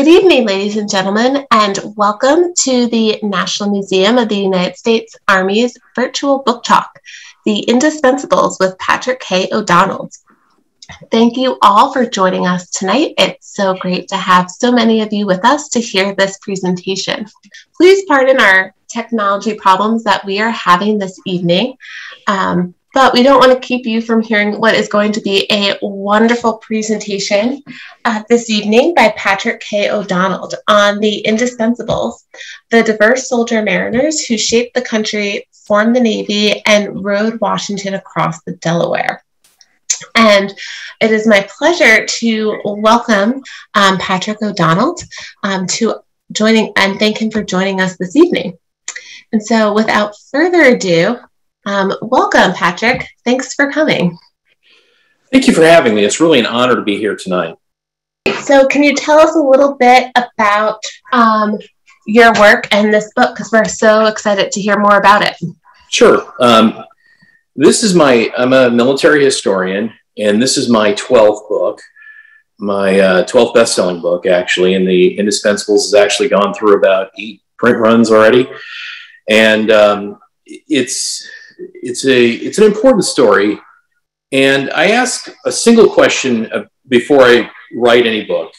Good evening, ladies and gentlemen, and welcome to the National Museum of the United States Army's virtual book talk, The Indispensables with Patrick K. O'Donnell. Thank you all for joining us tonight. It's so great to have so many of you with us to hear this presentation. Please pardon our technology problems that we are having this evening. Um, but we don't want to keep you from hearing what is going to be a wonderful presentation uh, this evening by Patrick K. O'Donnell on the indispensables, the diverse soldier mariners who shaped the country, formed the Navy, and rode Washington across the Delaware. And it is my pleasure to welcome um, Patrick O'Donnell um, to joining and thank him for joining us this evening. And so, without further ado, um, welcome, Patrick. Thanks for coming. Thank you for having me. It's really an honor to be here tonight. So, can you tell us a little bit about um, your work and this book? Because we're so excited to hear more about it. Sure. Um, this is my, I'm a military historian, and this is my 12th book, my uh, 12th best selling book, actually. And the Indispensables has actually gone through about eight print runs already. And um, it's, it's a it's an important story, and I ask a single question uh, before I write any book: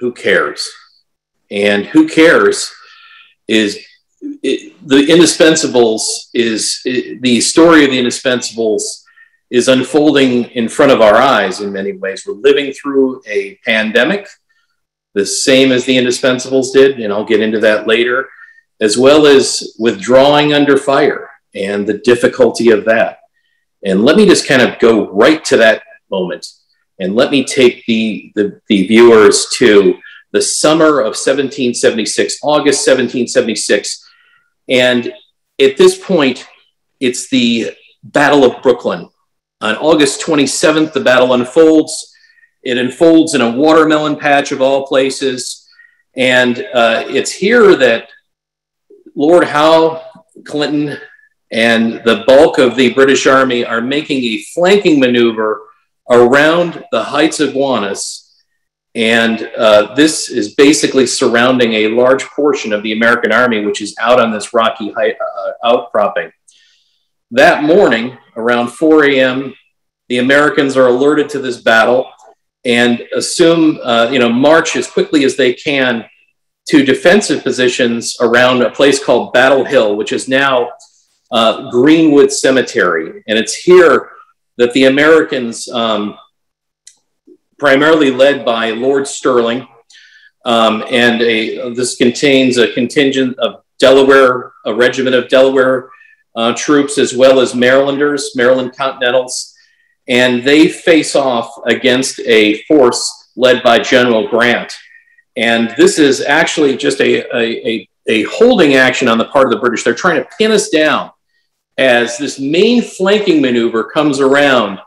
Who cares? And who cares is it, the indispensables is it, the story of the indispensables is unfolding in front of our eyes in many ways. We're living through a pandemic, the same as the indispensables did, and I'll get into that later, as well as withdrawing under fire and the difficulty of that. And let me just kind of go right to that moment and let me take the, the, the viewers to the summer of 1776, August 1776. And at this point, it's the Battle of Brooklyn. On August 27th, the battle unfolds. It unfolds in a watermelon patch of all places. And uh, it's here that Lord Howe Clinton and the bulk of the British Army are making a flanking maneuver around the heights of Gowanus. And uh, this is basically surrounding a large portion of the American Army, which is out on this rocky height, uh, outcropping. That morning, around 4 a.m., the Americans are alerted to this battle and assume, uh, you know, march as quickly as they can to defensive positions around a place called Battle Hill, which is now uh, Greenwood Cemetery. And it's here that the Americans, um, primarily led by Lord Stirling, um, and a, this contains a contingent of Delaware, a regiment of Delaware uh, troops, as well as Marylanders, Maryland Continentals, and they face off against a force led by General Grant. And this is actually just a, a, a, a holding action on the part of the British. They're trying to pin us down as this main flanking maneuver comes around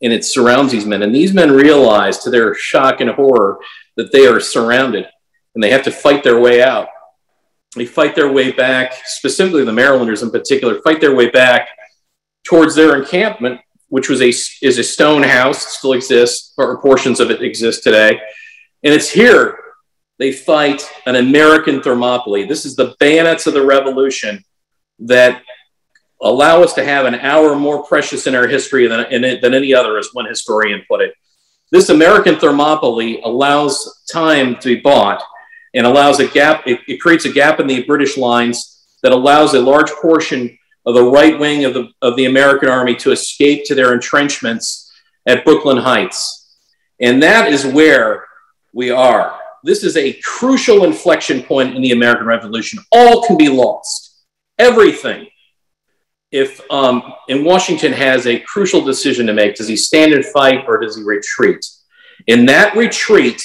and it surrounds these men. And these men realize, to their shock and horror, that they are surrounded and they have to fight their way out. They fight their way back, specifically the Marylanders in particular, fight their way back towards their encampment, which was a, is a stone house, still exists, or portions of it exist today. And it's here they fight an American Thermopylae. This is the bayonets of the revolution that allow us to have an hour more precious in our history than, than any other, as one historian put it. This American Thermopylae allows time to be bought and allows a gap, it, it creates a gap in the British lines that allows a large portion of the right wing of the, of the American army to escape to their entrenchments at Brooklyn Heights. And that is where we are. This is a crucial inflection point in the American Revolution. All can be lost. Everything if um, in Washington has a crucial decision to make, does he stand and fight or does he retreat? And that retreat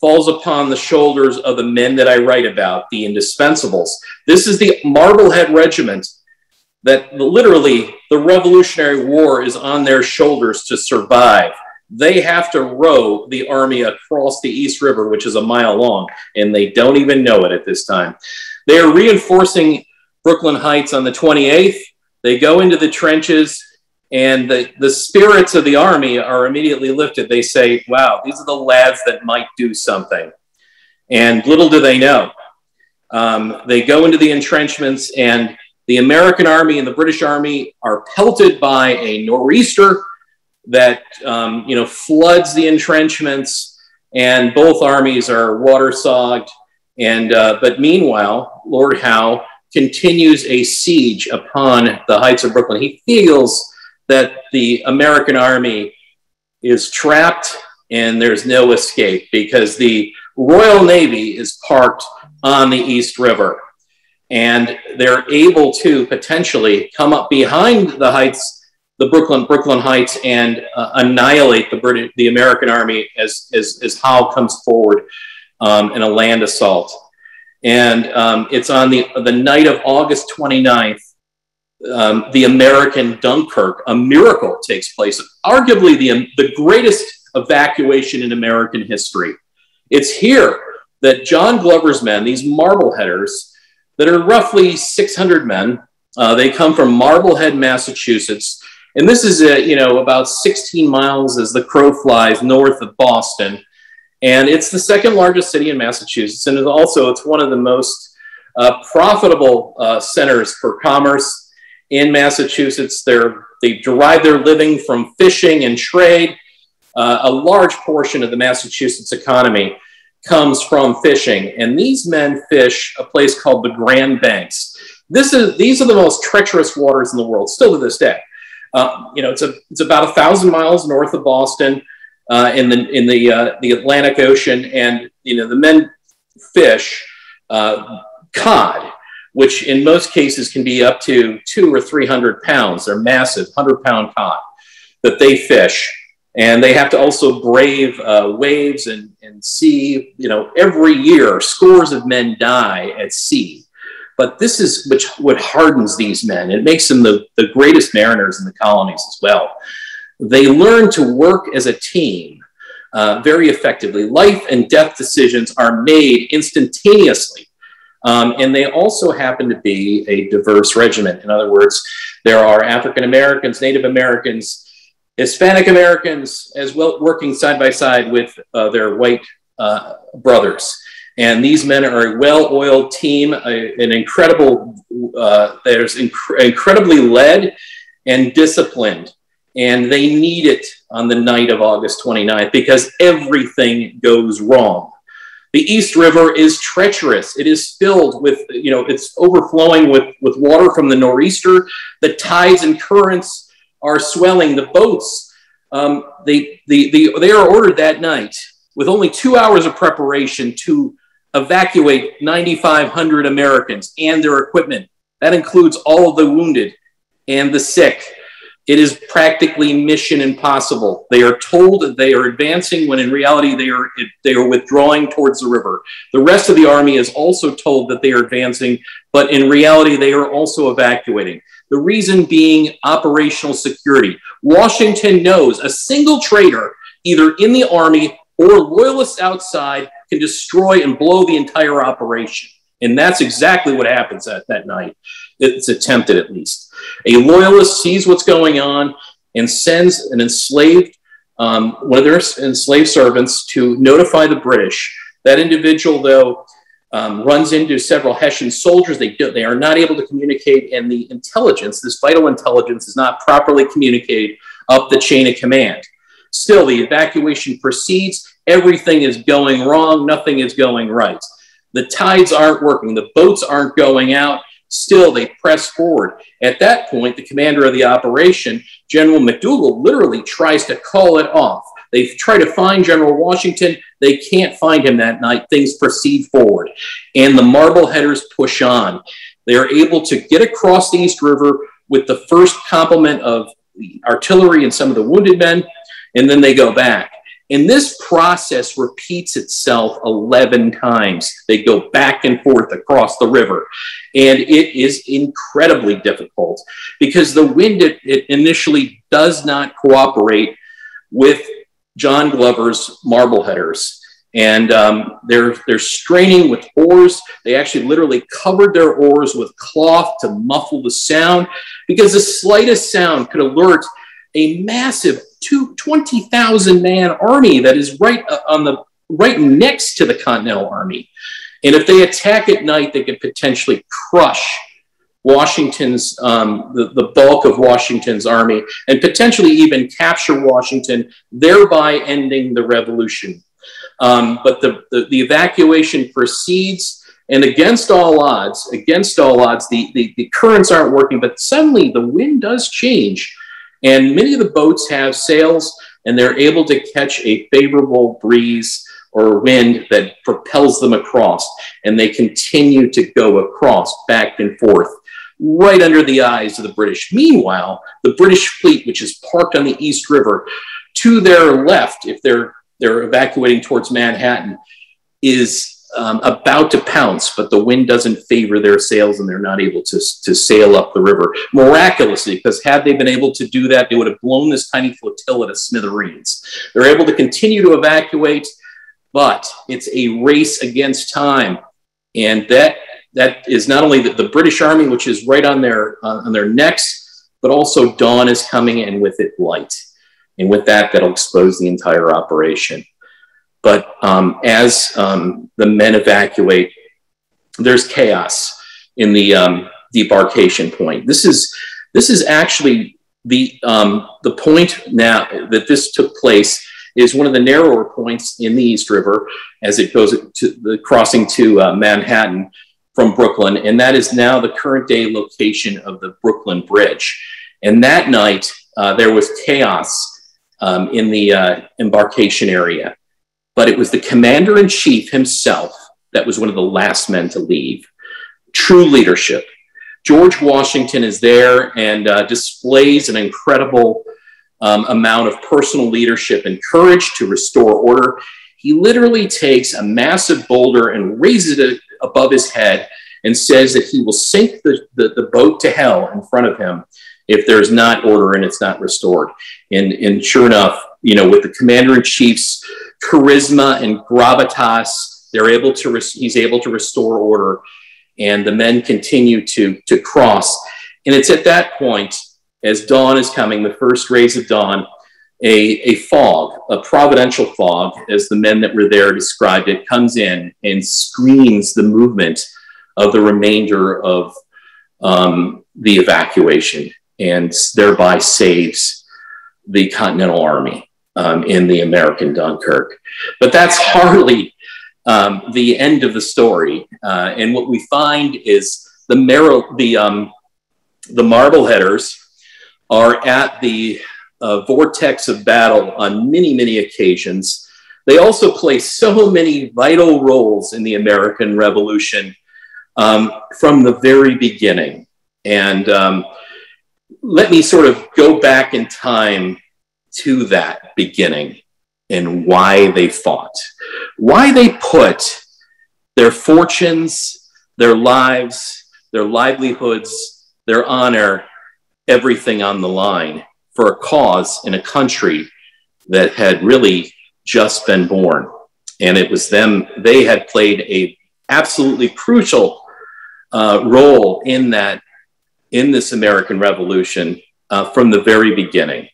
falls upon the shoulders of the men that I write about, the indispensables. This is the Marblehead Regiment that literally the Revolutionary War is on their shoulders to survive. They have to row the army across the East River, which is a mile long, and they don't even know it at this time. They are reinforcing Brooklyn Heights on the 28th they go into the trenches, and the, the spirits of the army are immediately lifted. They say, Wow, these are the lads that might do something. And little do they know, um, they go into the entrenchments, and the American Army and the British Army are pelted by a nor'easter that um, you know floods the entrenchments, and both armies are watersogged. And uh, but meanwhile, Lord Howe continues a siege upon the heights of Brooklyn. He feels that the American army is trapped and there's no escape because the Royal Navy is parked on the East River and they're able to potentially come up behind the heights, the Brooklyn Brooklyn Heights, and uh, annihilate the British, the American army as as, as Howe comes forward um, in a land assault. And um, it's on the the night of August 29th. Um, the American Dunkirk, a miracle takes place, arguably the, the greatest evacuation in American history. It's here that John Glover's men, these Marbleheaders, that are roughly 600 men. Uh, they come from Marblehead, Massachusetts. And this is, a, you know, about 16 miles as the crow flies north of Boston. And it's the second largest city in Massachusetts. And also, it's one of the most uh, profitable uh, centers for commerce in Massachusetts. They're, they derive their living from fishing and trade. Uh, a large portion of the Massachusetts economy comes from fishing. And these men fish a place called the Grand Banks. This is, these are the most treacherous waters in the world, still to this day. Uh, you know, it's, a, it's about a thousand miles north of Boston uh, in the, in the, uh, the Atlantic Ocean. And, you know, the men fish uh, cod, which in most cases can be up to two or 300 pounds. They're massive, 100 pound cod that they fish and they have to also brave uh, waves and, and sea. You know, every year, scores of men die at sea. But this is which what hardens these men. It makes them the, the greatest mariners in the colonies as well. They learn to work as a team uh, very effectively. Life and death decisions are made instantaneously. Um, and they also happen to be a diverse regiment. In other words, there are African Americans, Native Americans, Hispanic Americans as well working side by side with uh, their white uh, brothers. And these men are a well-oiled team, a, an incredible, uh, there's inc- incredibly led and disciplined. And they need it on the night of August 29th because everything goes wrong. The East River is treacherous. It is filled with, you know, it's overflowing with, with water from the nor'easter. The tides and currents are swelling. The boats, um, they, they, they, they are ordered that night with only two hours of preparation to evacuate 9,500 Americans and their equipment. That includes all of the wounded and the sick. It is practically mission impossible. They are told that they are advancing when in reality they are, they are withdrawing towards the river. The rest of the army is also told that they are advancing, but in reality they are also evacuating. The reason being operational security. Washington knows a single traitor, either in the army or loyalists outside, can destroy and blow the entire operation. And that's exactly what happens at that night. It's attempted at least. A loyalist sees what's going on and sends an enslaved, um, one of their enslaved servants to notify the British. That individual, though, um, runs into several Hessian soldiers. They, they are not able to communicate, and the intelligence, this vital intelligence, is not properly communicated up the chain of command. Still, the evacuation proceeds. Everything is going wrong. Nothing is going right. The tides aren't working. The boats aren't going out. Still, they press forward. At that point, the commander of the operation, General McDougall, literally tries to call it off. They try to find General Washington. They can't find him that night. Things proceed forward. And the Marbleheaders push on. They are able to get across the East River with the first complement of artillery and some of the wounded men, and then they go back. And this process repeats itself 11 times. They go back and forth across the river. And it is incredibly difficult because the wind it, it initially does not cooperate with John Glover's Marbleheaders. And um, they're, they're straining with oars. They actually literally covered their oars with cloth to muffle the sound because the slightest sound could alert a massive 20,000 man army that is right uh, on the right next to the Continental Army. And if they attack at night, they could potentially crush Washington's, um, the, the bulk of Washington's army, and potentially even capture Washington, thereby ending the revolution. Um, but the, the, the, evacuation proceeds, and against all odds, against all odds, the, the, the currents aren't working, but suddenly the wind does change. And many of the boats have sails, and they're able to catch a favorable breeze or wind that propels them across, and they continue to go across back and forth right under the eyes of the British. Meanwhile, the British fleet, which is parked on the East River, to their left, if they're they're evacuating towards Manhattan, is um, about to pounce, but the wind doesn't favor their sails and they're not able to, to sail up the river miraculously. Because had they been able to do that, they would have blown this tiny flotilla to smithereens. They're able to continue to evacuate, but it's a race against time, and that that is not only the, the British Army, which is right on their uh, on their necks, but also dawn is coming, and with it light, and with that, that'll expose the entire operation. But um, as um, the men evacuate, there's chaos in the um, debarkation point. This is this is actually the um, the point now that this took place is one of the narrower points in the East River as it goes to the crossing to uh, Manhattan from Brooklyn, and that is now the current day location of the Brooklyn Bridge. And that night, uh, there was chaos um, in the uh, embarkation area, but it was the commander in chief himself that was one of the last men to leave. True leadership. George Washington is there and uh, displays an incredible um, amount of personal leadership and courage to restore order. He literally takes a massive boulder and raises it above his head and says that he will sink the, the, the boat to hell in front of him if there's not order and it's not restored. And, and sure enough, you know, with the commander in chief's charisma and gravitas, they're able to, he's able to restore order and the men continue to, to cross. And it's at that point, as dawn is coming, the first rays of dawn, a, a fog, a providential fog, as the men that were there described it, comes in and screens the movement of the remainder of um, the evacuation and thereby saves the Continental Army um, in the American Dunkirk. But that's hardly um, the end of the story. Uh, and what we find is the, Mar- the, um, the Marbleheaders are at the uh, vortex of battle on many, many occasions. They also play so many vital roles in the American Revolution um, from the very beginning. And um, let me sort of go back in time to that beginning and why they fought, why they put their fortunes, their lives, their livelihoods, their honor, everything on the line for a cause in a country that had really just been born. And it was them, they had played a absolutely crucial uh, role in that, in this American Revolution uh, from the very beginning.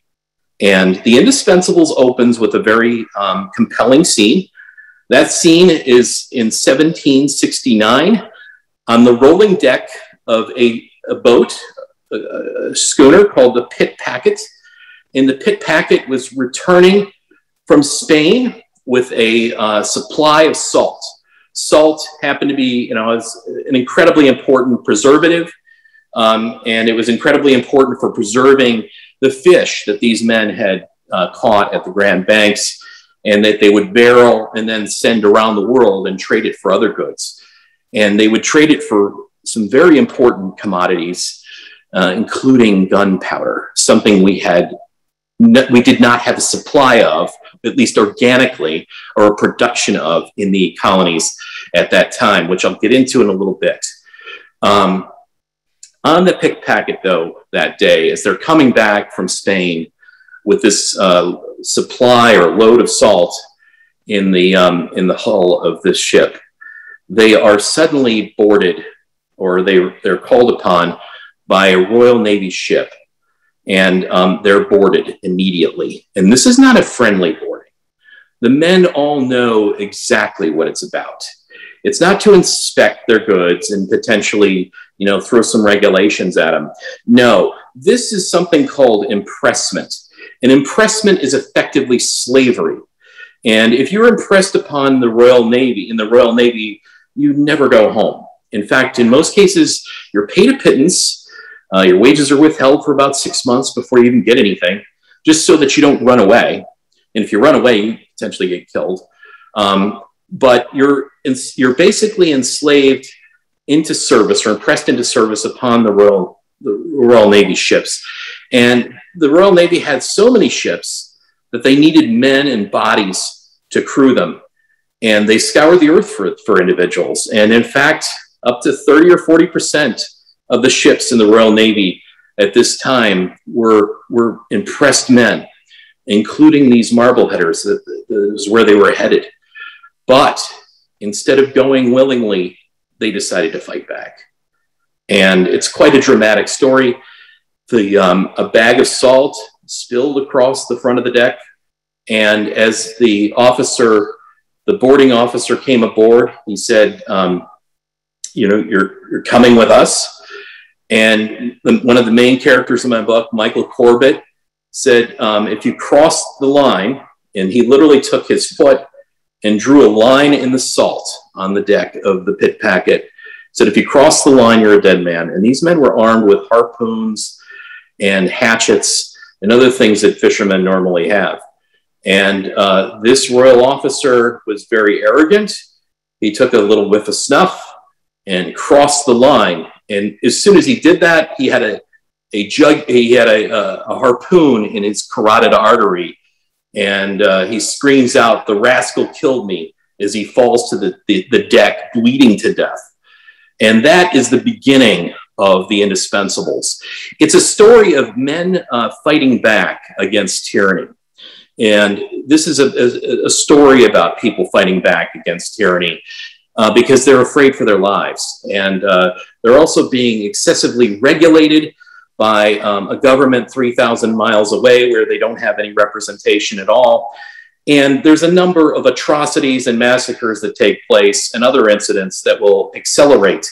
And The Indispensables opens with a very um, compelling scene. That scene is in 1769 on the rolling deck of a, a boat, a, a schooner called the Pitt Packet. And the Pitt Packet was returning from Spain with a uh, supply of salt. Salt happened to be, you know, an incredibly important preservative, um, and it was incredibly important for preserving the fish that these men had uh, caught at the Grand Banks, and that they would barrel and then send around the world and trade it for other goods. And they would trade it for some very important commodities, uh, including gunpowder, something we had we did not have a supply of, at least organically, or a production of in the colonies at that time, which I'll get into in a little bit. Um, on the Pitt Packet, though, that day, as they're coming back from Spain with this uh, supply or load of salt in the, um, in the hull of this ship, they are suddenly boarded or they, they're called upon by a Royal Navy ship and um, they're boarded immediately. And this is not a friendly boarding. the men all know exactly what it's about. It's not to inspect their goods and potentially, you know, throw some regulations at them. No, this is something called impressment. And impressment is effectively slavery. And if you're impressed upon the Royal Navy, in the Royal Navy, you never go home. In fact, in most cases, you're paid a pittance. Uh, your wages are withheld for about six months before you even get anything, just so that you don't run away. And if you run away, you potentially get killed. Um, but you're you're basically enslaved into service or impressed into service upon the Royal the Royal Navy ships, and the Royal Navy had so many ships that they needed men and bodies to crew them, and they scoured the earth for for individuals. And in fact, up to thirty or forty percent of the ships in the Royal Navy at this time were were impressed men, including these Marbleheaders. That, that is where they were headed. But instead of going willingly, they decided to fight back. And it's quite a dramatic story. The, um, a bag of salt spilled across the front of the deck. And as the officer, the boarding officer came aboard, he said, um, You know, you're, you're coming with us. And the, one of the main characters in my book, Michael Corbett, said, um, If you cross the line, and he literally took his foot and drew a line in the salt on the deck of the Pitt Packet. Said, if you cross the line, you're a dead man. And these men were armed with harpoons and hatchets and other things that fishermen normally have. And uh, this royal officer was very arrogant. He took a little whiff of snuff and crossed the line. And as soon as he did that, he had a, a jug, he had a, a, a harpoon in his carotid artery and uh, he screams out, The rascal killed me, as he falls to the, the, the deck, bleeding to death. And that is the beginning of the indispensables. It's a story of men uh, fighting back against tyranny. And this is a, a, a story about people fighting back against tyranny uh, because they're afraid for their lives. And uh, they're also being excessively regulated by um, a government 3,000 miles away where they don't have any representation at all. And there's a number of atrocities and massacres that take place and other incidents that will accelerate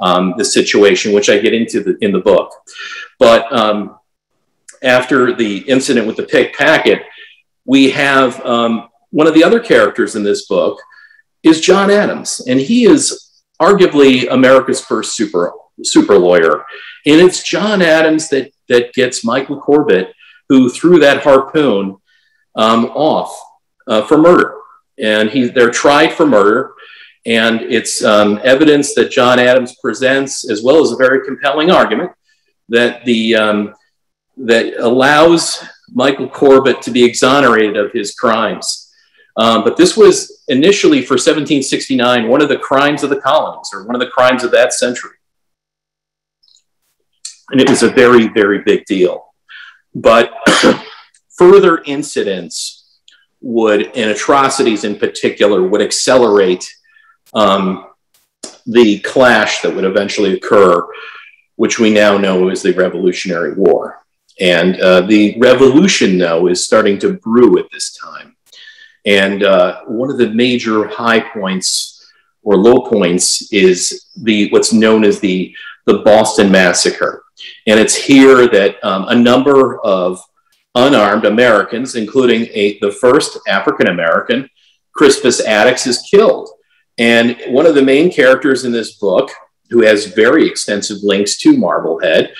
um, the situation, which I get into the, in the book. But um, after the incident with the Pitt Packet, we have um, one of the other characters in this book is John Adams, and he is arguably America's first super super lawyer. And it's John Adams that, that gets Michael Corbett, who threw that harpoon um, off uh, for murder. And he, they're tried for murder. And it's um, evidence that John Adams presents, as well as a very compelling argument that, the, um, that allows Michael Corbett to be exonerated of his crimes. Um, but this was initially for 1769 one of the crimes of the colonies or one of the crimes of that century. And it was a very, very big deal. But further incidents would, and atrocities in particular, would accelerate um, the clash that would eventually occur, which we now know is the Revolutionary War. And uh, the revolution, though, is starting to brew at this time. And uh, one of the major high points or low points is the what's known as the, the Boston Massacre. And it's here that um, a number of unarmed Americans, including a, the first African American, Crispus Attucks, is killed. And one of the main characters in this book, who has very extensive links to Marblehead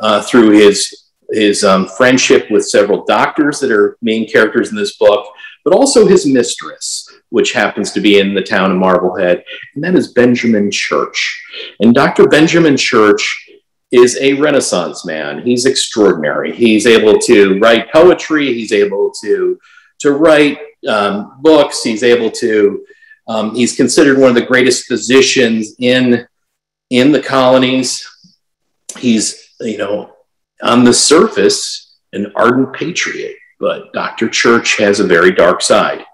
uh, through his his um, friendship with several doctors that are main characters in this book, but also his mistress, which happens to be in the town of Marblehead, and that is Benjamin Church. And Dr. Benjamin Church is a Renaissance man. He's extraordinary. He's able to write poetry. He's able to to write um, books. He's able to. Um, he's considered one of the greatest physicians in in the colonies. He's you know on the surface an ardent patriot, but Dr. Church has a very dark side,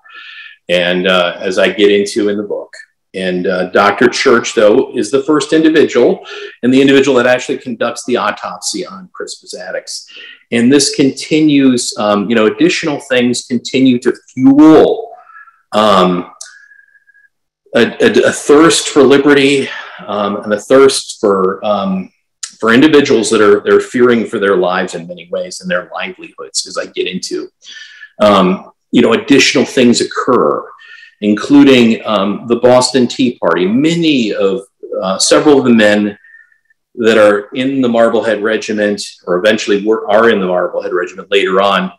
and uh, as I get into in the book. And uh, Dr. Church, though, is the first individual and the individual that actually conducts the autopsy on Crispus Attucks. And this continues, um, you know, additional things continue to fuel um, a, a, a, thirst for liberty um, and a thirst for um, for individuals that are they're fearing for their lives in many ways and their livelihoods. As I get into, um, you know, additional things occur, including um, the Boston Tea Party. Many of uh, several of the men that are in the Marblehead Regiment, or eventually were, are in the Marblehead Regiment later on,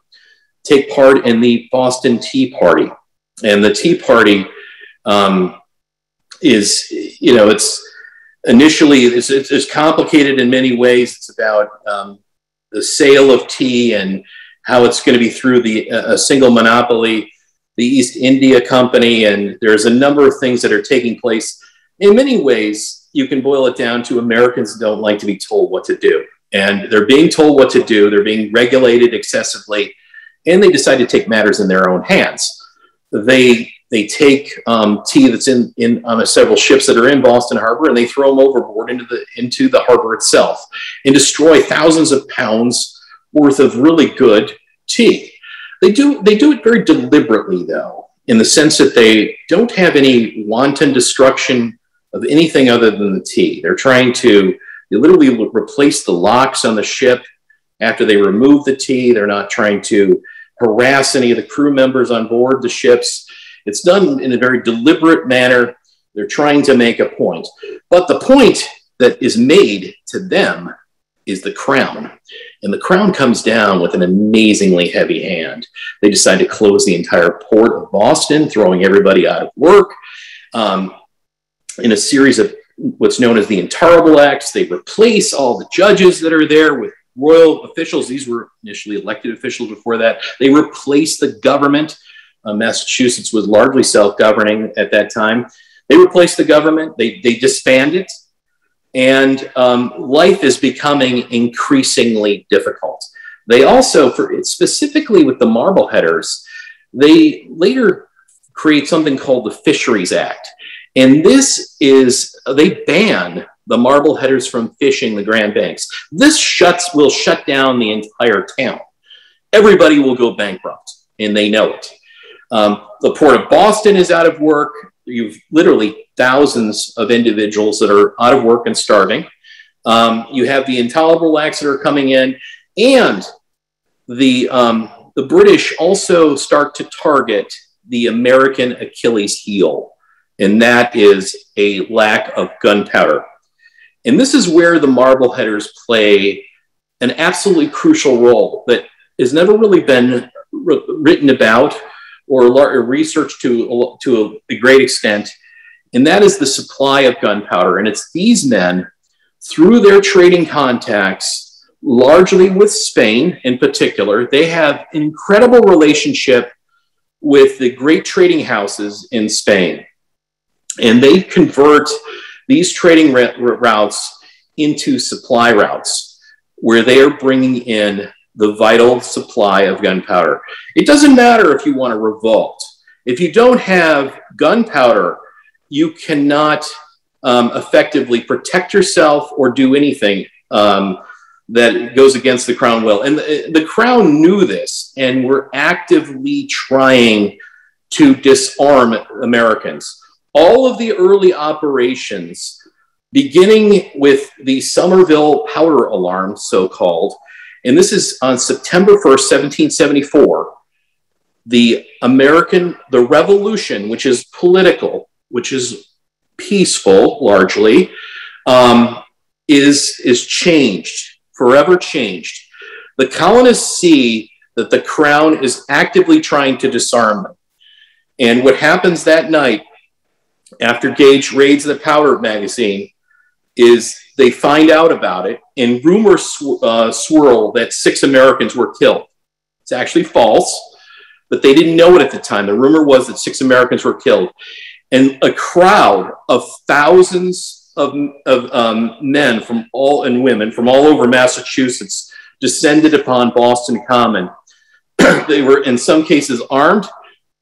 take part in the Boston Tea Party. And the Tea Party um, is, you know, it's initially it's, it's, it's, complicated in many ways. It's about um, the sale of tea and how it's going to be through the a single monopoly, the East India Company, and there's a number of things that are taking place. In many ways, you can boil it down to Americans don't like to be told what to do, and they're being told what to do. They're being regulated excessively, and they decide to take matters in their own hands. They they take um, tea that's in, in on several ships that are in Boston Harbor and they throw them overboard into the into the harbor itself and destroy thousands of pounds worth of really good tea. They do they do it very deliberately though, in the sense that they don't have any wanton destruction of anything other than the tea. They're trying to they literally replace the locks on the ship after they remove the tea. They're not trying to harass any of the crew members on board the ships. It's done in a very deliberate manner. They're trying to make a point. But the point that is made to them is the crown. And the crown comes down with an amazingly heavy hand. They decide to close the entire port of Boston, throwing everybody out of work. Um, in a series of what's known as the Intolerable Acts, they replace all the judges that are there with royal officials. These were initially elected officials before that. They replace the government. Uh, Massachusetts was largely self governing at that time. They replaced the government, they, they disband it, and um, life is becoming increasingly difficult. They also, for specifically with the Marbleheaders, they later create something called the Fisheries Act. And this is, they ban the Marbleheaders from fishing the Grand Banks. This shuts, will shut down the entire town. Everybody will go bankrupt, and they know it. Um, the Port of Boston is out of work. You've literally thousands of individuals that are out of work and starving. Um, you have the intolerable acts that are coming in, and the um, the British also start to target the American Achilles heel, and that is a lack of gunpowder. And this is where the Marbleheaders play an absolutely crucial role that has never really been written about or researched to, to a great extent, and that is the supply of gunpowder. And it's these men, through their trading contacts, largely with Spain in particular, they have an incredible relationship with the great trading houses in Spain. And they convert these trading routes into supply routes where they are bringing in the vital supply of gunpowder. It doesn't matter if you want to revolt. If you don't have gunpowder, you cannot um, effectively protect yourself or do anything um, that goes against the crown will. And the, the crown knew this and were actively trying to disarm Americans. All of the early operations, beginning with the Somerville powder alarm, so called, and this is on September 1st, 1774. The American, the revolution, which is political, which is peaceful largely, um, is, is changed, forever changed. The colonists see that the crown is actively trying to disarm them. And what happens that night after Gage raids the powder magazine is they find out about it, and rumors sw- uh, swirl that six Americans were killed. It's actually false, but they didn't know it at the time. The rumor was that six Americans were killed. And a crowd of thousands of, of um, men from all and women from all over Massachusetts descended upon Boston Common. they were, in some cases, armed,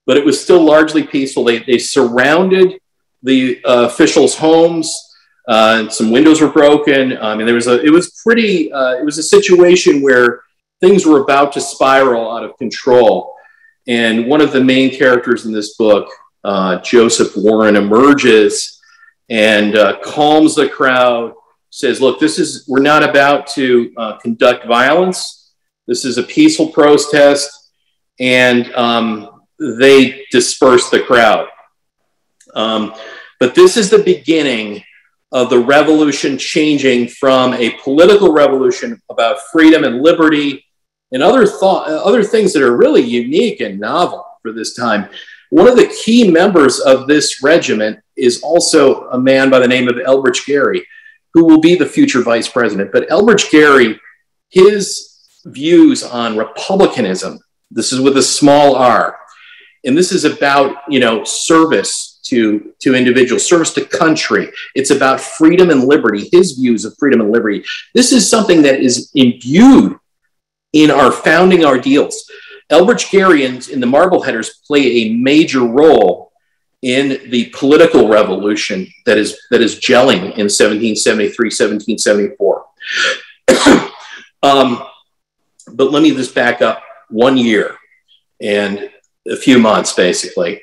but it was still largely peaceful. They, they surrounded the uh, officials' homes uh, some windows were broken. I mean, there was a, it was pretty, uh, it was a situation where things were about to spiral out of control. And one of the main characters in this book, uh, Joseph Warren, emerges and uh, calms the crowd, says, Look, this is, we're not about to uh, conduct violence. This is a peaceful protest. And um, they disperse the crowd. Um, but this is the beginning of the revolution changing from a political revolution about freedom and liberty and other thought, uh, other things that are really unique and novel for this time. One of the key members of this regiment is also a man by the name of Elbridge Gerry, who will be the future vice president. But Elbridge Gerry, his views on republicanism, this is with a small r, and this is about you know service to to individuals, service to country. It's about freedom and liberty. His views of freedom and liberty. This is something that is imbued in our founding ideals. Elbridge Gerryans in the Marbleheaders play a major role in the political revolution that is that is gelling in 1773, 1774. um, but let me just back up one year and a few months, basically.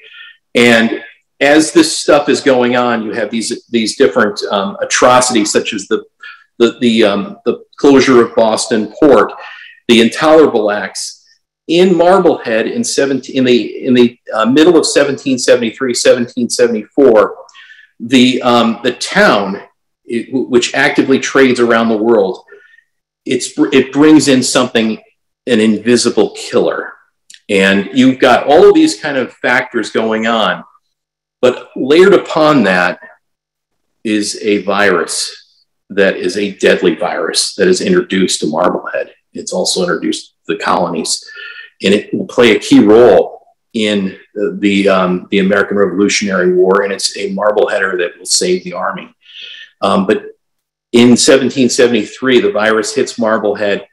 And as this stuff is going on, you have these these different um, atrocities, such as the the the, um, the closure of Boston Port the intolerable acts in Marblehead in 17 in the in the uh, middle of 1773 1774 the um, the town it, which actively trades around the world it's it brings in something an invisible killer. And you've got all of these kind of factors going on but layered upon that is a virus that is a deadly virus that is introduced to Marblehead it's also introduced to the colonies, and it will play a key role in the um, the American Revolutionary War, and it's a marbleheader that will save the army. Um, but in 1773, the virus hits Marblehead,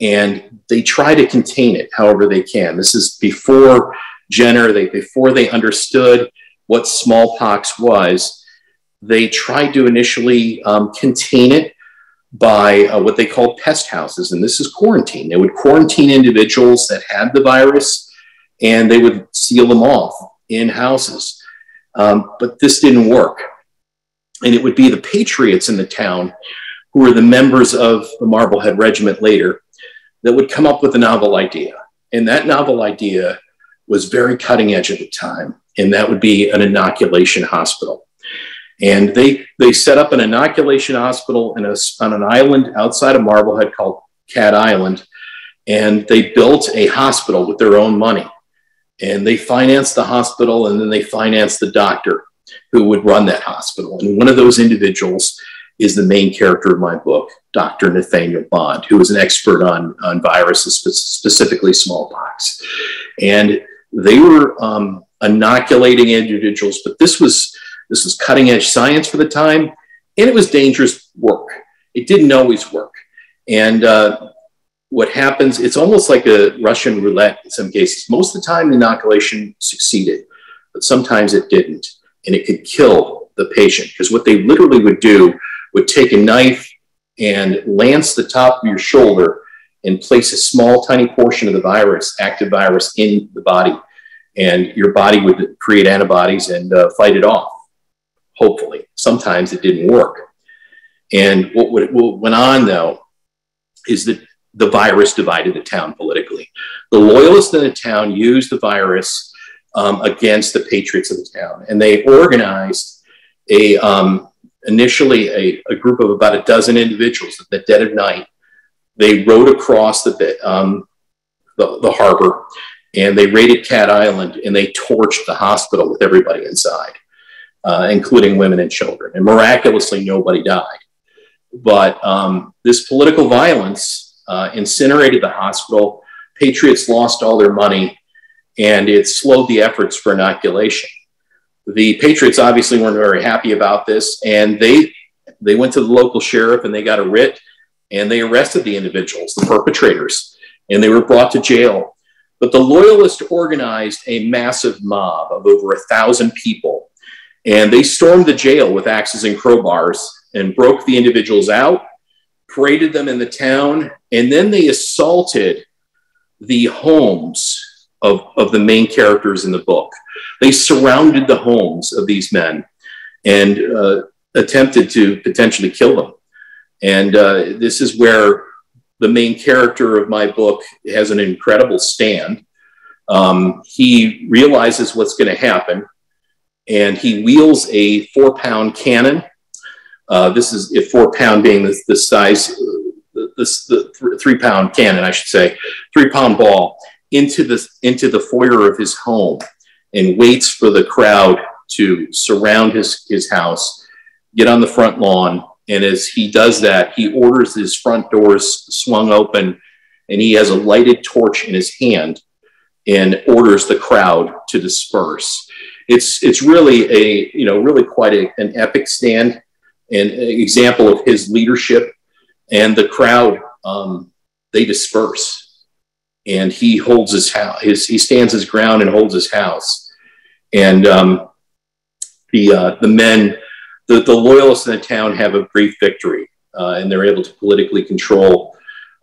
and they try to contain it however they can. This is before Jenner, they before they understood what smallpox was. They tried to initially um, contain it by uh, what they called pest houses. And this is quarantine. They would quarantine individuals that had the virus and they would seal them off in houses. Um, but this didn't work. And it would be the patriots in the town who were the members of the Marblehead Regiment later that would come up with a novel idea. And that novel idea was very cutting edge at the time. And that would be an inoculation hospital. And they, they set up an inoculation hospital in a, on an island outside of Marblehead called Cat Island. And they built a hospital with their own money. And they financed the hospital and then they financed the doctor who would run that hospital. And one of those individuals is the main character of my book, Dr. Nathaniel Bond, who is an expert on, on viruses, specifically smallpox. And they were um, inoculating individuals, but this was this was cutting edge science for the time, and it was dangerous work. It didn't always work. And uh, what happens, it's almost like a Russian roulette in some cases. Most of the time, the inoculation succeeded, but sometimes it didn't. And it could kill the patient because what they literally would do would take a knife and lance the top of your shoulder and place a small, tiny portion of the virus, active virus, in the body. And your body would create antibodies and uh, fight it off hopefully. Sometimes it didn't work. And what, what went on, though, is that the virus divided the town politically. The loyalists in the town used the virus um, against the patriots of the town, and they organized a um, initially a, a, group of about a dozen individuals at the dead of night. They rode across the, um, the, the harbor and they raided Cat Island and they torched the hospital with everybody inside uh, including women and children. And miraculously, nobody died. But um, this political violence uh, incinerated the hospital. Patriots lost all their money, and it slowed the efforts for inoculation. The Patriots obviously weren't very happy about this, and they they went to the local sheriff and they got a writ, and they arrested the individuals, the perpetrators, and they were brought to jail. But the Loyalists organized a massive mob of over a thousand people and they stormed the jail with axes and crowbars and broke the individuals out, paraded them in the town, and then they assaulted the homes of, of the main characters in the book. They surrounded the homes of these men and uh, attempted to potentially kill them. And uh, this is where the main character of my book has an incredible stand. Um, he realizes what's going to happen and he wheels a four pound cannon. Uh, this is a four pound being the, the size, the, the, the, three pound cannon, I should say, three pound ball into the into the foyer of his home, and waits for the crowd to surround his his house, get on the front lawn, and as he does that, he orders his front doors swung open, and he has a lighted torch in his hand, and orders the crowd to disperse. It's it's really a you know really quite a, an epic stand and an example of his leadership and the crowd um, they disperse. And he holds his house his he stands his ground and holds his house. And um, the uh, the men the, the loyalists in the town have a brief victory uh, and they're able to politically control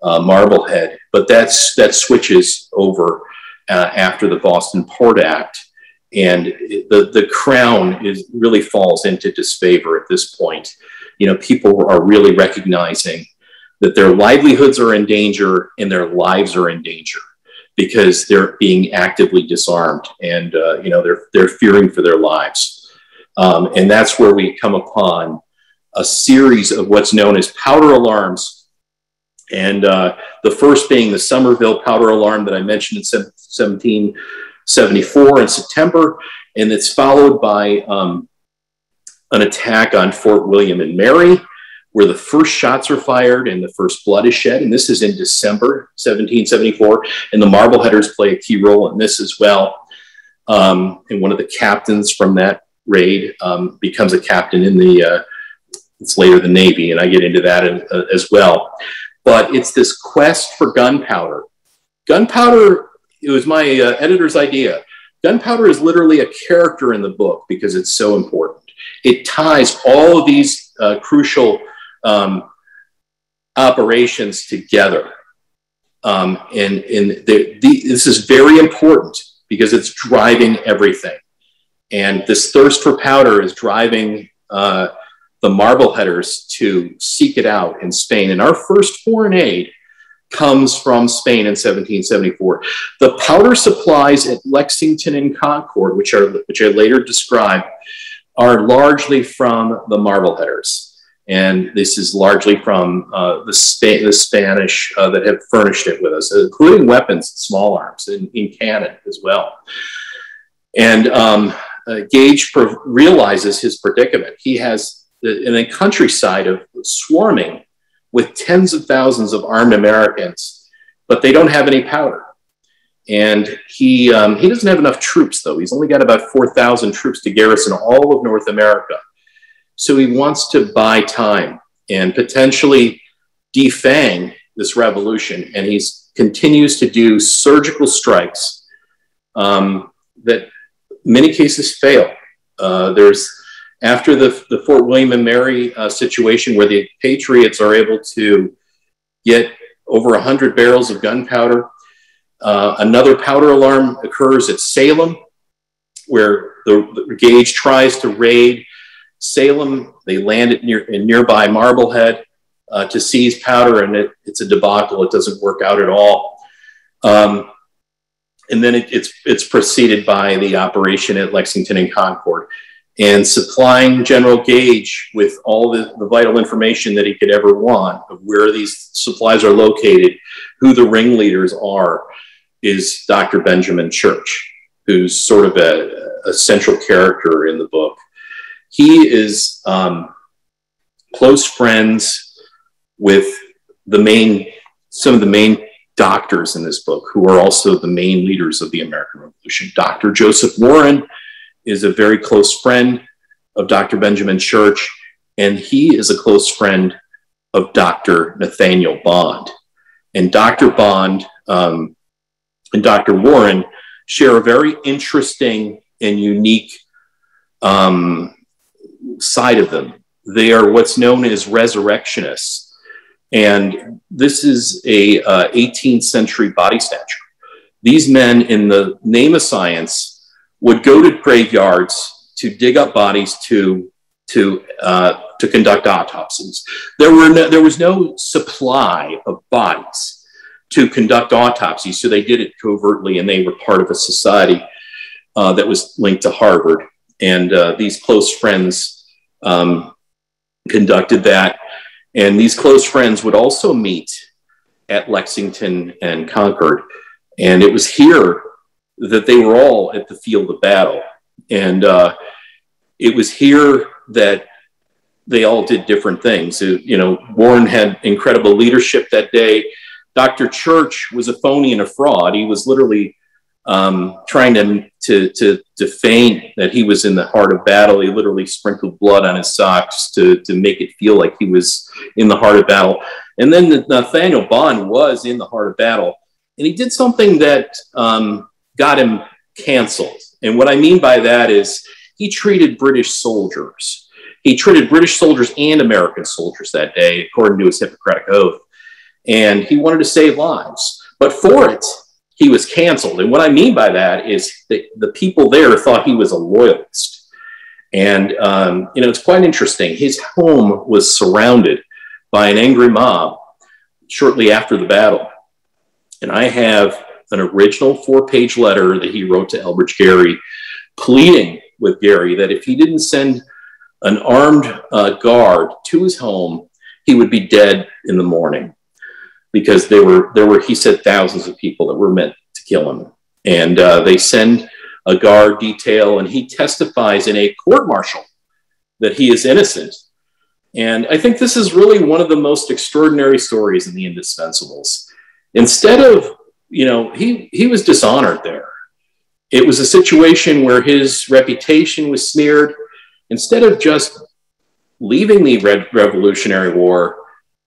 uh, Marblehead but that's that switches over uh, after the Boston Port Act and the the crown is really falls into disfavor at this point. You know, people are really recognizing that their livelihoods are in danger and their lives are in danger because they're being actively disarmed, and uh, you know they're they're fearing for their lives, um, and that's where we come upon a series of what's known as powder alarms. And uh, the first being the Somerville powder alarm that I mentioned in 1774 in September, and it's followed by um, an attack on Fort William and Mary, where the first shots are fired and the first blood is shed. And this is in December 1774, and the Marbleheaders play a key role in this as well. Um, and one of the captains from that raid um, becomes a captain in the uh, it's later the Navy, and I get into that in, uh, as well. But it's this quest for gunpowder. Gunpowder it was my uh, editor's idea. Gunpowder is literally a character in the book because it's so important. It ties all of these uh, crucial um, operations together. Um, and and the, the, this is very important because it's driving everything. And this thirst for powder is driving uh, the Marbleheaders to seek it out in Spain. And our first foreign aid comes from Spain in 1774. The powder supplies at Lexington and Concord, which are which I later described, are largely from the Marbleheaders. And this is largely from uh, the, Spa- the, Spanish uh, that have furnished it with us, including weapons, small arms, in, in cannon as well. And um, uh, Gage realizes his predicament. He has, in a countryside of swarming with tens of thousands of armed Americans, but they don't have any powder. And he, um, he doesn't have enough troops, though. He's only got about 4,000 troops to garrison all of North America. So he wants to buy time and potentially defang this revolution. And he continues to do surgical strikes um, that many cases fail. Uh, there's after the, the Fort William and Mary uh, situation, where the Patriots are able to get over 100 barrels of gunpowder, uh, another powder alarm occurs at Salem, where the, the Gage tries to raid Salem. They land it near, in nearby Marblehead uh, to seize powder, and it, it's a debacle. It doesn't work out at all. Um, and then it, it's, it's preceded by the operation at Lexington and Concord and supplying General Gage with all the, the, vital information that he could ever want of where these supplies are located, who the ringleaders are, is Dr. Benjamin Church, who's sort of a, a central character in the book. He is um, close friends with the main, some of the main doctors in this book, who are also the main leaders of the American Revolution. Dr. Joseph Warren is a very close friend of Dr. Benjamin Church, and he is a close friend of Dr. Nathaniel Bond. And Dr. Bond um, and Dr. Warren share a very interesting and unique um, side of them. They are what's known as resurrectionists. And this is a uh, 18th century body snatcher these men, in the name of science, would go to graveyards to dig up bodies to to uh, to conduct autopsies. There were no, there was no supply of bodies to conduct autopsies, so they did it covertly, and they were part of a society uh, that was linked to Harvard. And uh, these close friends um, conducted that, and these close friends would also meet at Lexington and Concord, and it was here that they were all at the field of battle, and uh, it was here that they all did different things. You know, Warren had incredible leadership that day. Dr. Church was a phony and a fraud. He was literally um, trying to, to, to, to feign that he was in the heart of battle. He literally sprinkled blood on his socks to, to make it feel like he was in the heart of battle. And then Nathaniel Bond was in the heart of battle. And he did something that um, got him canceled. And what I mean by that is he treated British soldiers he treated British soldiers and American soldiers that day, according to his Hippocratic oath. And he wanted to save lives. But for it, he was canceled. And what I mean by that is that the people there thought he was a loyalist. And, um, you know, it's quite interesting. His home was surrounded by an angry mob shortly after the battle. And I have an original four page letter that he wrote to Elbridge Gerry pleading with Gerry that if he didn't send an armed uh, guard to his home, he would be dead in the morning because there were there were he said thousands of people that were meant to kill him, and uh, they send a guard detail, and he testifies in a court martial that he is innocent. And I think this is really one of the most extraordinary stories in the Indispensables. Instead of, you know, he, he was dishonored there. It was a situation where his reputation was smeared instead of just leaving the Red Revolutionary War,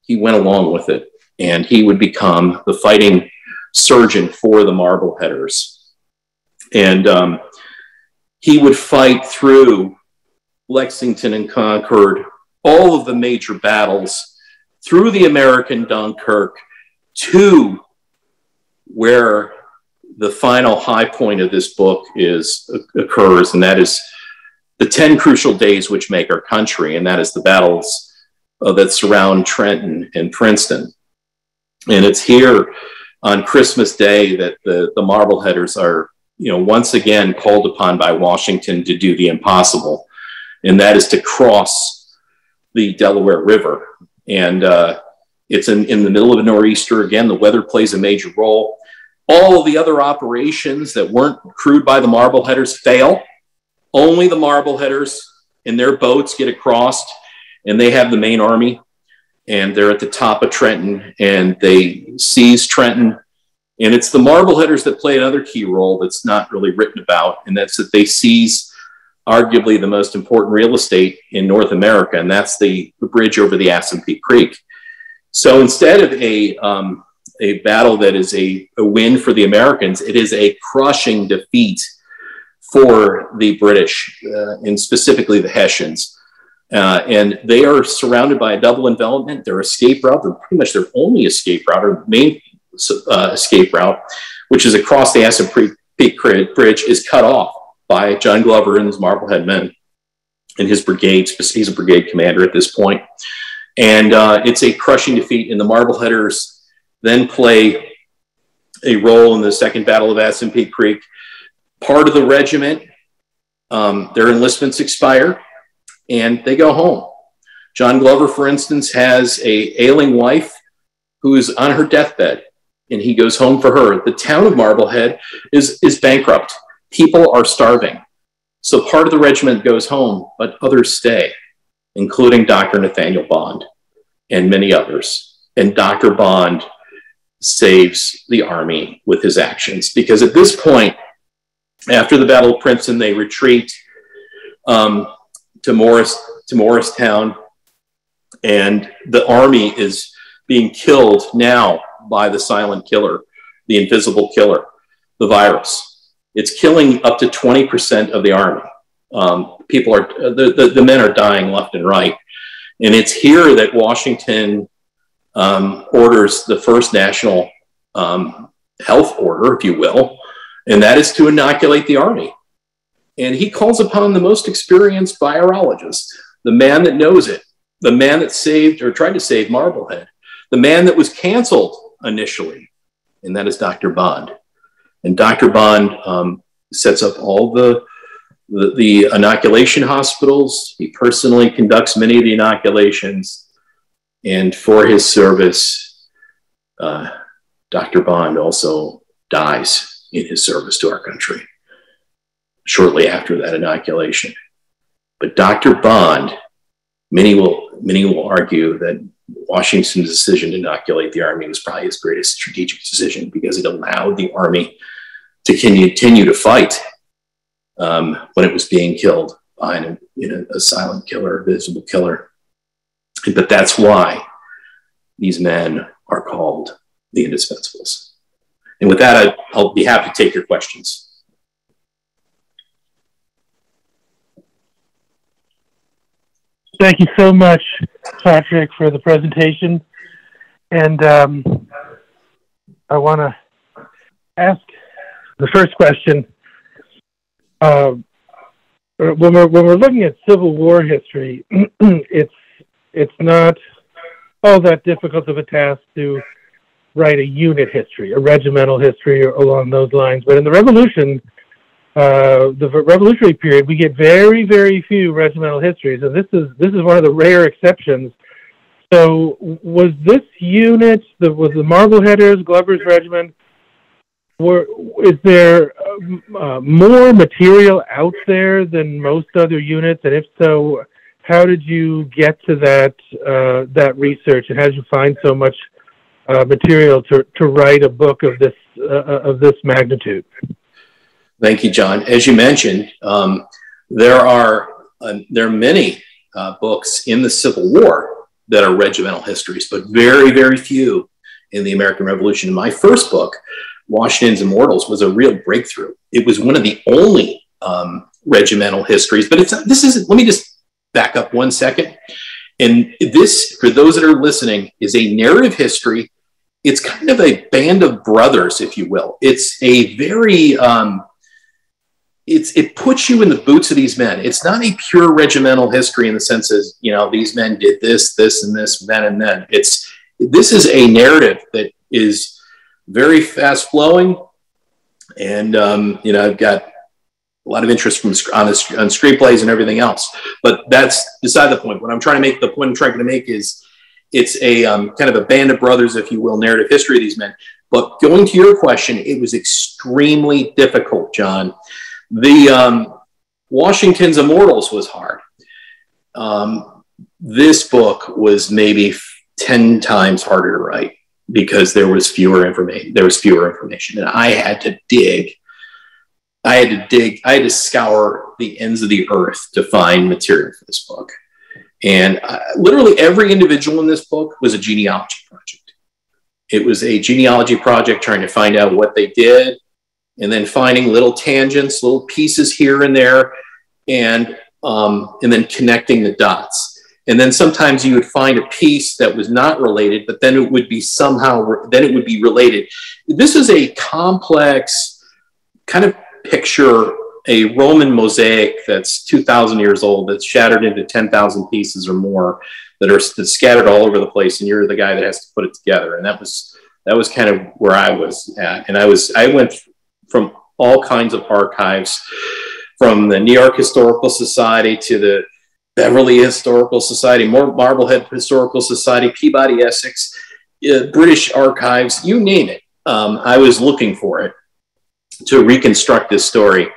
he went along with it and he would become the fighting surgeon for the Marbleheaders. And um, he would fight through Lexington and Concord, all of the major battles, through the American Dunkirk to where the final high point of this book is occurs, and that is the 10 crucial days which make our country, and that is the battles uh, that surround Trenton and Princeton. And it's here on Christmas Day that the, the Marbleheaders are, you know, once again called upon by Washington to do the impossible, and that is to cross the Delaware River. And uh, it's in, in the middle of a nor'easter. Again, the weather plays a major role. All the other operations that weren't crewed by the Marbleheaders fail only the Marbleheaders and their boats get across, and they have the main army, and they're at the top of Trenton, and they seize Trenton. And it's the Marbleheaders that play another key role that's not really written about, and that's that they seize arguably the most important real estate in North America, and that's the, the bridge over the Assunpink Creek. So instead of a um, a battle that is a, a win for the Americans, it is a crushing defeat for the British, uh, and specifically the Hessians. Uh, and they are surrounded by a double envelopment. Their escape route, they're pretty much their only escape route, or main uh, escape route, which is across the Assunpink Bridge, is cut off by John Glover and his Marblehead men and his brigade. He's a brigade commander at this point. And uh, it's a crushing defeat. And the Marbleheaders then play a role in the Second Battle of Assunpink Creek part of the regiment, um, their enlistments expire and they go home. John Glover, for instance, has a ailing wife who is on her deathbed and he goes home for her. The town of Marblehead is, is bankrupt. People are starving. So part of the regiment goes home, but others stay, including Dr. Nathaniel Bond and many others. And Dr. Bond saves the army with his actions because at this point, after the Battle of Princeton, they retreat um, to Morris to Morristown, and the army is being killed now by the silent killer, the invisible killer, the virus. It's killing up to 20% of the army. Um, people are, the, the, the, men are dying left and right. And it's here that Washington um, orders the first national um, health order, if you will, and that is to inoculate the army. And he calls upon the most experienced virologist, the man that knows it, the man that saved or tried to save Marblehead, the man that was canceled initially, and that is Dr. Bond. And Dr. Bond um, sets up all the, the, the inoculation hospitals. He personally conducts many of the inoculations. And for his service, uh, Dr. Bond also dies in his service to our country shortly after that inoculation. But Dr. Bond, many will, many will argue that Washington's decision to inoculate the Army was probably his greatest strategic decision because it allowed the Army to continue to fight um, when it was being killed by an, you know, a silent killer, a visible killer. But that's why these men are called the indispensables. And with that, I'll be happy to take your questions. Thank you so much, Patrick, for the presentation. And um, I want to ask the first question. Uh, when we're when we're looking at Civil War history, it's it's not all that difficult of a task to write a unit history, a regimental history along those lines. But in the Revolution, uh, the Revolutionary period, we get very, very few regimental histories, and this is this is one of the rare exceptions. So, was this unit, the, was the Marbleheaders, Glover's Regiment, were, is there um, uh, more material out there than most other units? And if so, how did you get to that uh, that research, and how did you find so much uh, material to, to write a book of this uh, of this magnitude? Thank you, John. As you mentioned, um, there are uh, there are many uh, books in the Civil War that are regimental histories, but very very few in the American Revolution. In my first book, Washington's Immortals, was a real breakthrough. It was one of the only um, regimental histories, but it's this is let me just back up one second. And this, for those that are listening, is a narrative history. It's kind of a band of brothers, if you will. It's a very, um, it's it puts you in the boots of these men. It's not a pure regimental history in the sense as you know these men did this, this, and this, then and then. It's this is a narrative that is very fast flowing, and um, you know I've got a lot of interest from on, on screenplays and everything else. But that's beside the point. What I'm trying to make, the point I'm trying to make is it's a um, kind of a band of brothers, if you will, narrative history of these men. But going to your question, it was extremely difficult, John. The um, Washington's Immortals was hard. Um, this book was maybe 10 times harder to write because there was fewer information. There was fewer information, and I had to dig I had to dig, I had to scour the ends of the earth to find material for this book. And uh, literally every individual in this book was a genealogy project. It was a genealogy project trying to find out what they did and then finding little tangents, little pieces here and there, and, um, and then connecting the dots. And then sometimes you would find a piece that was not related, but then it would be somehow, then it would be related. This is a complex kind of picture a Roman mosaic that's 2,000 years old, that's shattered into 10,000 pieces or more, that are scattered all over the place, and you're the guy that has to put it together. And that was that was kind of where I was at. And I was I went from all kinds of archives, from the New York Historical Society to the Beverly Historical Society, Marblehead Historical Society, Peabody Essex, uh, British Archives, you name it. Um, I was looking for it to reconstruct this story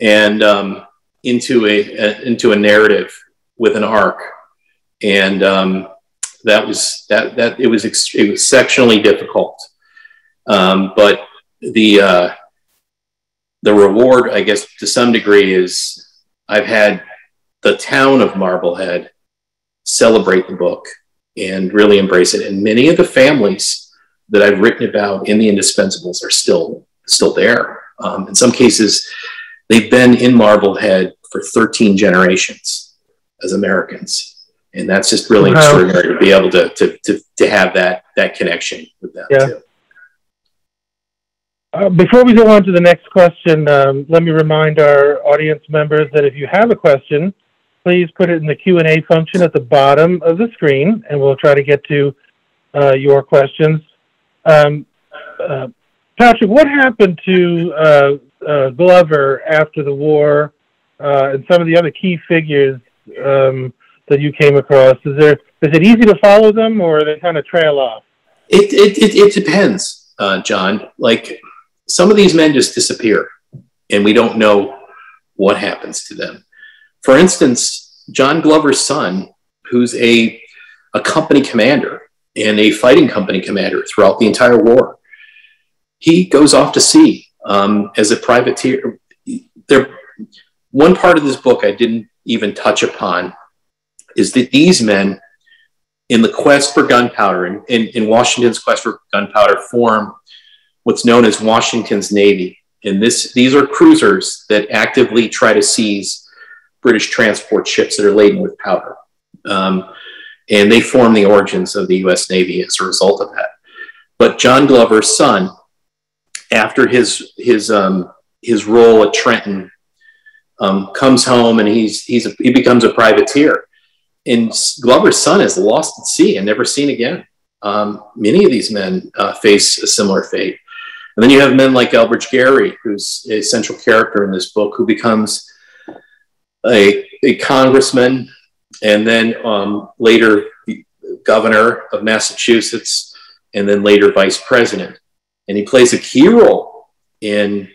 and um, into a, a, into a narrative with an arc, and um, that was that that it was ex- it was sectionally difficult, um, but the uh, the reward, I guess, to some degree, is I've had the town of Marblehead celebrate the book and really embrace it, and many of the families that I've written about in the Indispensables are still still there. Um, in some cases, they've been in Marblehead for 13 generations as Americans. And that's just really wow. extraordinary to be able to, to, to, to have that, that connection with them yeah. too. Uh, before we go on to the next question, um, let me remind our audience members that if you have a question, please put it in the Q&A function at the bottom of the screen, and we'll try to get to uh, your questions. Um, uh, Patrick, what happened to uh, uh, Glover after the war uh, and some of the other key figures um, that you came across? Is there is it easy to follow them, or they kind of trail off? It it it, it depends, uh, John. Like some of these men just disappear, and we don't know what happens to them. For instance, John Glover's son, who's a a company commander and a fighting company commander throughout the entire war, he goes off to sea um, as a privateer. There, one part of this book I didn't even touch upon is that these men, in the quest for gunpowder, in, in, in Washington's quest for gunpowder, form what's known as Washington's Navy. And this, these are cruisers that actively try to seize British transport ships that are laden with powder. Um, and they form the origins of the US Navy as a result of that. But John Glover's son, after his, his, um, his role at Trenton, um, comes home and he's, he's a, he becomes a privateer. And Glover's son is lost at sea and never seen again. Um, many of these men uh, face a similar fate. And then you have men like Elbridge Gerry, who's a central character in this book, who becomes a, a congressman and then um, later governor of Massachusetts, and then later vice president. And he plays a key role in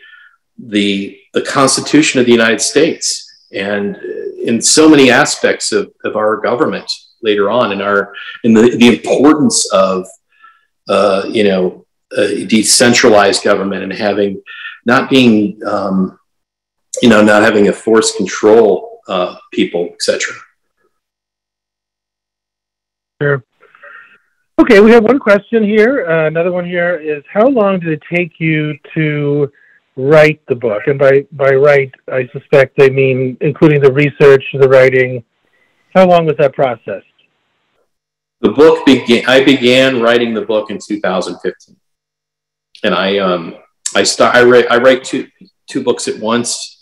the, the Constitution of the United States and in so many aspects of, of our government later on in our in the, the importance of uh, you know decentralized government and having not being um, you know not having a force control uh, people etc sure. Okay we have one question here. Uh, another one here is how long did it take you to write the book? And by by write i suspect they mean including the research the writing. How long was that process? The book began i began writing the book in 2015 and I um I start I write I write two two books at once.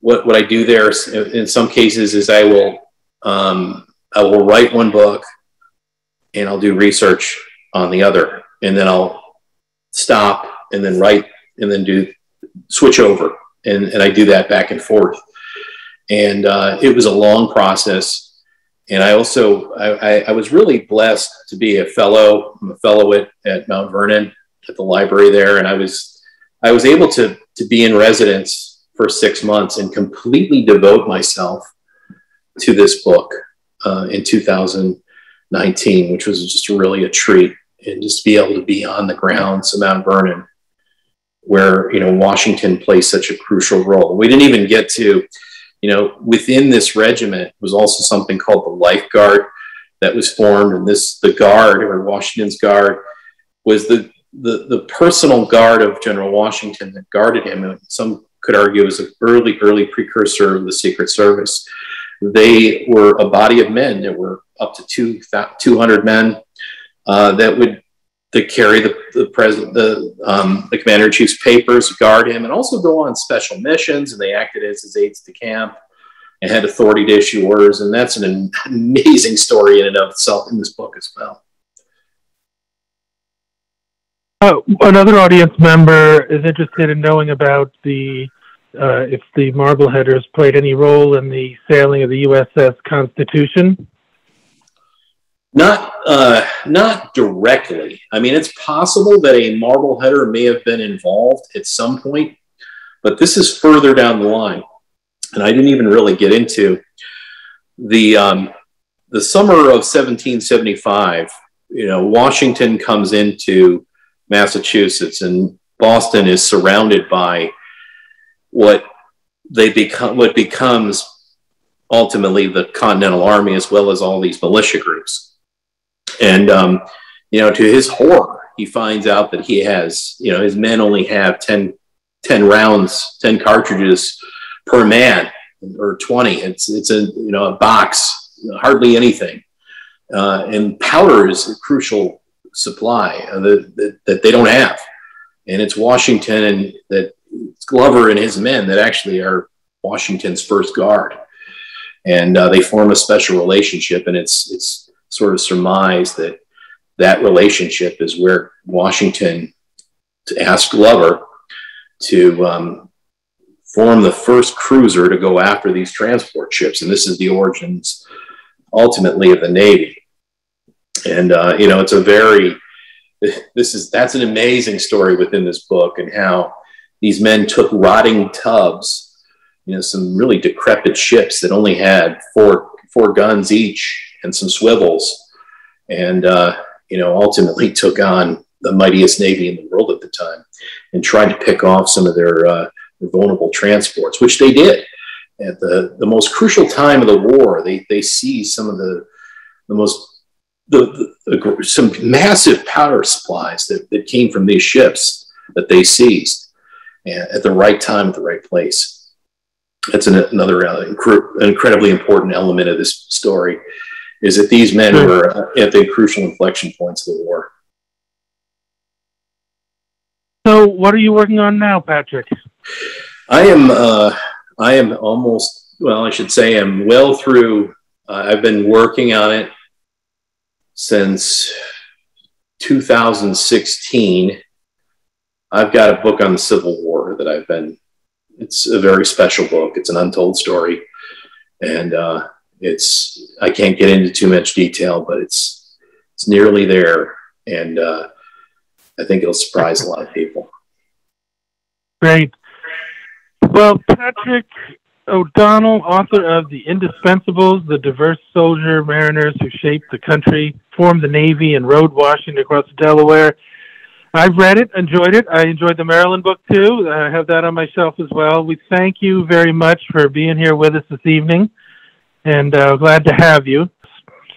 What what I do there in some cases is I will um, I will write one book and I'll do research on the other, and then I'll stop and then write and then do switch over, and and I do that back and forth. And uh, it was a long process. And I also I, I, was really blessed to be a fellow. I'm a fellow at, at Mount Vernon, at the library there, and I was I was able to to be in residence for six months and completely devote myself to this book uh, in 2019, which was just really a treat, and just be able to be on the grounds of Mount Vernon, where you know Washington plays such a crucial role. We didn't even get to, you know, within this regiment was also something called the Life Guard that was formed, and this the Guard or Washington's Guard was the the, the personal guard of General Washington that guarded him, and some could argue was an early, early precursor of the Secret Service. They were a body of men that were up to two, 200 men uh, that would that carry the, the president, the, um, the commander in chief's papers, guard him, and also go on special missions. And they acted as his aides de camp and had authority to issue orders. And that's an amazing story in and of itself in this book as well. Uh, another audience member is interested in knowing about the uh, if the Marbleheaders played any role in the sailing of the USS Constitution. Not, uh, not directly. I mean, it's possible that a Marbleheader may have been involved at some point, but this is further down the line, and I didn't even really get into the um, the summer of 1775. You know, Washington comes into Massachusetts, and Boston is surrounded by what they become, what becomes ultimately the Continental Army, as well as all these militia groups. And um, you know, to his horror, he finds out that he has, you know, his men only have 10, 10 rounds, 10 cartridges per man or 20. It's, it's a, you know, a box, hardly anything. Uh, and powder is a crucial supply uh, that, that, that they don't have. And it's Washington and that Glover and his men that actually are Washington's first guard. And uh, they form a special relationship, and it's it's sort of surmised that that relationship is where Washington asked Glover to um, form the first cruiser to go after these transport ships, and this is the origins ultimately of the Navy. And uh, you know, it's a very this is that's an amazing story within this book and how these men took rotting tubs, you know, some really decrepit ships that only had four four guns each and some swivels, and uh, you know, ultimately took on the mightiest navy in the world at the time, and tried to pick off some of their, uh, their vulnerable transports, which they did. At the, the most crucial time of the war, they, they seized some of the, the most the, the, some massive powder supplies that, that came from these ships that they seized at the right time at the right place. That's an, another uh, inc- incredibly important element of this story is that these men hmm. were uh, at the crucial inflection points of the war. So, what are you working on now, Patrick? I am. Uh, I am almost. Well, I should say I'm well through. Uh, I've been working on it since 2016 I've got a book on the Civil War that I've been. It's a very special book. It's an untold story, and uh, it's I can't get into too much detail, but it's it's nearly there, and uh, I think it'll surprise a lot of people. Great. Well, Patrick O'Donnell, author of The Indispensables, the diverse soldier mariners who shaped the country, formed the Navy, and rowed Washington across Delaware I've read it, enjoyed it. I enjoyed the Maryland book too. I have that on my shelf as well. We thank you very much for being here with us this evening, and uh, glad to have you.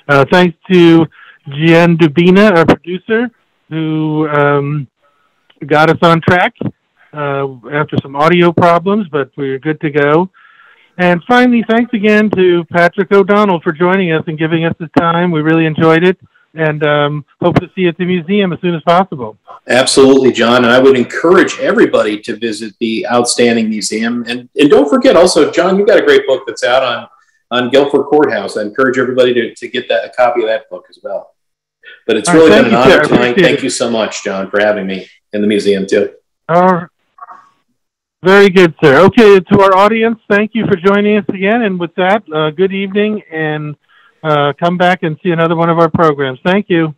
Uh, thanks to Jen Dubina, our producer, who um, got us on track uh, after some audio problems, but we're good to go. And finally, thanks again to Patrick O'Donnell for joining us and giving us his time. We really enjoyed it and um, hope to see you at the museum as soon as possible. Absolutely, John. And I would encourage everybody to visit the outstanding museum. And, and don't forget also, John, you've got a great book that's out on, on Guilford Courthouse. I encourage everybody to, to get that a copy of that book as well. But it's really right, been an honor tonight. Thank it. you so much, John, for having me in the museum too. Uh, very good, sir. Okay, to our audience, thank you for joining us again. And with that, uh, good evening and uh, come back and see another one of our programs. Thank you.